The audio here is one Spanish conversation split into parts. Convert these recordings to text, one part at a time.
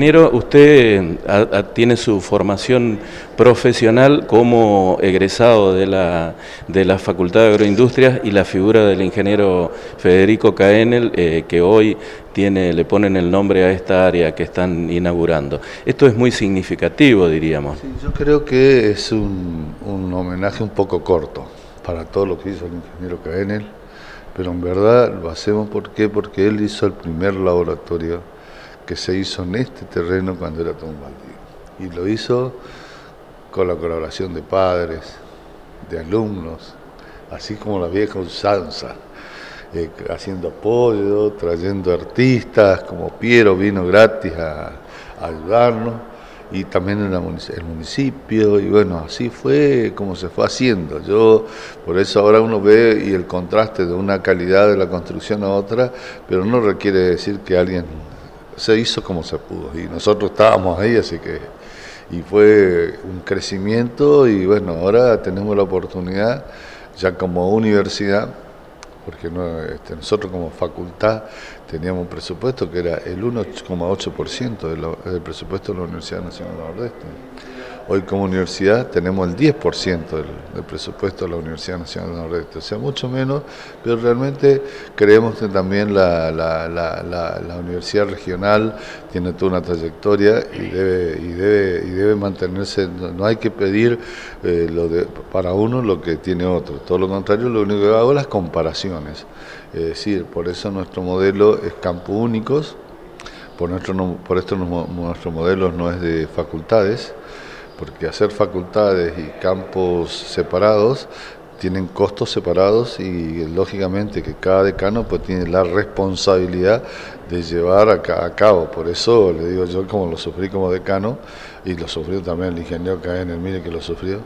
Ingeniero, usted tiene su formación profesional como egresado de la, de la Facultad de Agroindustrias y la figura del ingeniero Federico Caenel, eh, que hoy tiene, le ponen el nombre a esta área que están inaugurando. Esto es muy significativo, diríamos. yo creo que es un, un, homenaje un poco corto para todo lo que hizo el ingeniero Caenel, pero en verdad lo hacemos ¿por porque él hizo el primer laboratorio que se hizo en este terreno cuando era todo un baldío. Y lo hizo con la colaboración de padres, de alumnos, así como la vieja usanza, eh, haciendo apoyo, trayendo artistas, como Piero vino gratis a, ayudarnos, y también el municipio, y bueno, así fue como se fue haciendo. Yo, por eso ahora uno ve y el contraste de una calidad de la construcción a otra, pero no requiere decir que alguien se hizo como se pudo y nosotros estábamos ahí, así que y fue un crecimiento y bueno, ahora tenemos la oportunidad ya como universidad, porque este, nosotros como facultad teníamos un presupuesto que era el 1,8% del presupuesto de la Universidad Nacional Nordeste. Hoy como universidad tenemos el 10% del, presupuesto de la Universidad Nacional del Nordeste, o sea, mucho menos, pero realmente creemos que también la, universidad regional tiene toda una trayectoria y debe, y debe, mantenerse, no hay que pedir eh, lo de, para uno lo que tiene otro, todo lo contrario, lo único que hago es las comparaciones, es decir, por eso nuestro modelo es campos únicos, por, nuestro, por esto nuestro modelo no es de facultades, porque hacer facultades y campos separados tienen costos separados y lógicamente que cada decano pues tiene la responsabilidad de llevar a, cabo. Por eso le digo yo como lo sufrí como decano y lo sufrió también el ingeniero que en el mire que lo sufrió,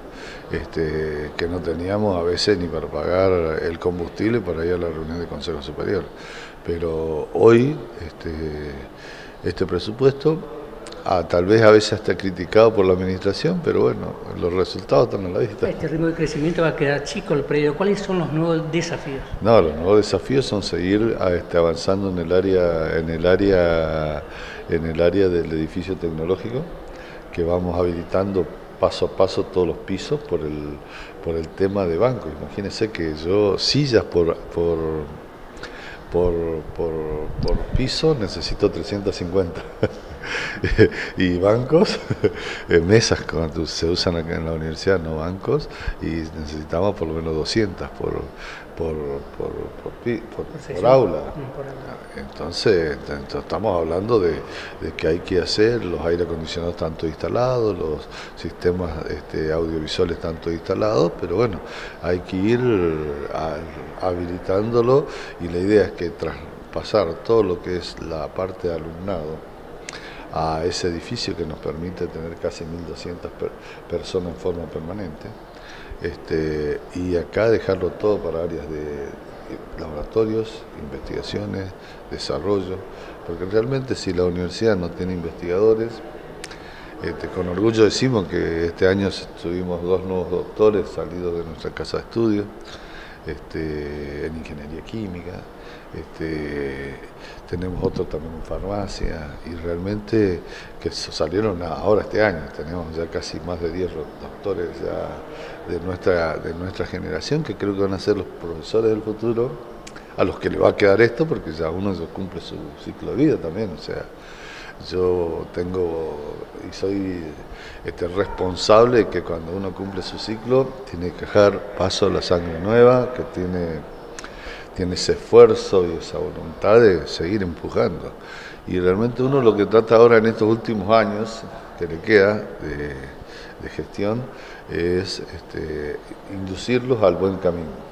este, que no teníamos a veces ni para pagar el combustible para ir a la reunión de Consejo Superior. Pero hoy este, este presupuesto Ah, tal vez a veces está criticado por la administración, pero bueno, los resultados están a la vista. Este ritmo de crecimiento va a quedar chico el predio. ¿Cuáles son los nuevos desafíos? No, los nuevos desafíos son seguir ah, este, avanzando en el área, en el área, en el área del edificio tecnológico, que vamos habilitando paso a paso todos los pisos por el, por el tema de banco. Imagínense que yo sillas por, por por, por, por piso necesito 350. y bancos, eh, mesas cuando se usan acá en la universidad, no bancos, y necesitamos por lo menos 200 por, por, por, por, aula. Entonces, estamos hablando de, que hay que hacer los aire acondicionados tanto instalados, los sistemas este, audiovisuales tanto instalados, pero bueno, hay que ir habilitándolo y la idea es que traspasar todo lo que es la parte de alumnado, a ese edificio que nos permite tener casi 1.200 personas en forma permanente. Este, y acá dejarlo todo para áreas de laboratorios, investigaciones, desarrollo, porque realmente si la universidad no tiene investigadores, este, con orgullo decimos que este año tuvimos dos nuevos doctores salidos de nuestra casa de estudio este, en ingeniería química, este, tenemos otro también en farmacia y realmente que salieron ahora este año, tenemos ya casi más de 10 doctores ya de nuestra, de nuestra generación que creo que van a ser los profesores del futuro a los que le va a quedar esto porque ya uno ya cumple su ciclo de vida también, o sea, yo tengo y soy este, responsable de que cuando uno cumple su ciclo tiene que dejar paso a la sangre nueva, que tiene tiene ese esfuerzo y esa voluntad de seguir empujando. Y realmente uno lo que trata ahora en estos últimos años que le queda de, gestión es este, inducirlos al buen camino.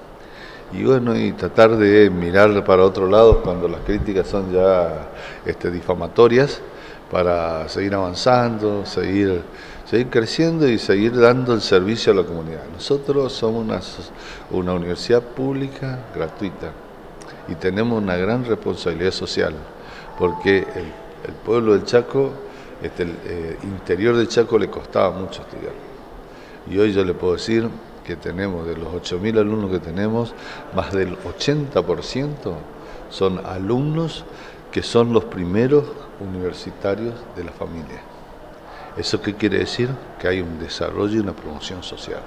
Y bueno, y tratar de mirar para otro lado cuando las críticas son ya este, difamatorias para seguir avanzando, seguir, seguir creciendo y seguir dando el servicio a la comunidad. Nosotros somos una, una universidad pública gratuita y tenemos una gran responsabilidad social, porque el, pueblo del Chaco, este, el eh, interior del Chaco le costaba mucho estudiar. Y hoy yo le puedo decir que tenemos, de los 8.000 alumnos que tenemos, más del 80% son alumnos que son los primeros universitarios de la familia. ¿Eso qué quiere decir? Que hay un desarrollo y una promoción social.